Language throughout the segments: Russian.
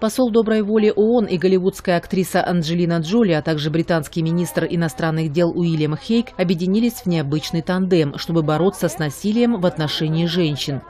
Посол доброй воли ООН и голливудская актриса Анджелина Джоли, а также британский министр иностранных дел Уильям Хейк объединились в необычный тандем, чтобы бороться с насилием в отношении женщин.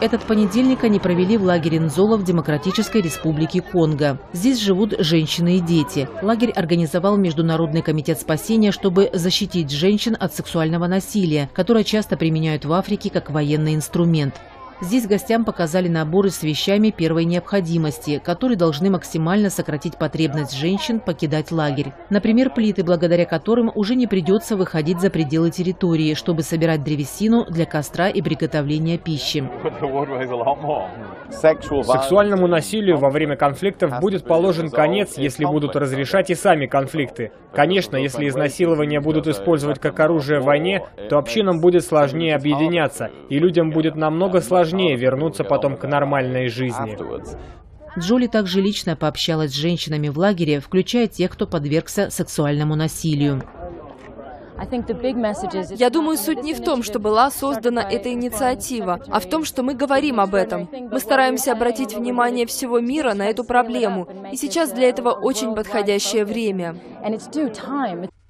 Этот понедельник они провели в лагере Нзола в Демократической Республике Конго. Здесь живут женщины и дети. Лагерь организовал Международный комитет спасения, чтобы защитить женщин от сексуального насилия, которое часто применяют в Африке как военный инструмент. Здесь гостям показали наборы с вещами первой необходимости, которые должны максимально сократить потребность женщин покидать лагерь. Например, плиты, благодаря которым уже не придется выходить за пределы территории, чтобы собирать древесину для костра и приготовления пищи. Сексуальному насилию во время конфликтов будет положен конец, если будут разрешать и сами конфликты. Конечно, если изнасилования будут использовать как оружие в войне, то общинам будет сложнее объединяться, и людям будет намного сложнее вернуться потом к нормальной жизни. Джоли также лично пообщалась с женщинами в лагере, включая тех, кто подвергся сексуальному насилию. Я думаю, суть не в том, что была создана эта инициатива, а в том, что мы говорим об этом. Мы стараемся обратить внимание всего мира на эту проблему, и сейчас для этого очень подходящее время.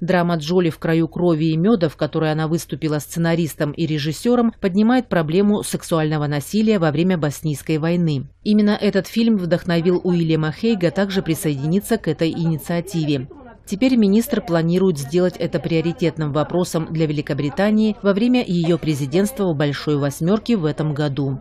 Драма Джоли «В краю крови и меда», в которой она выступила сценаристом и режиссером, поднимает проблему сексуального насилия во время Боснийской войны. Именно этот фильм вдохновил Уильяма Хейга также присоединиться к этой инициативе. Теперь министр планирует сделать это приоритетным вопросом для Великобритании во время ее президентства в Большой Восьмерке в этом году.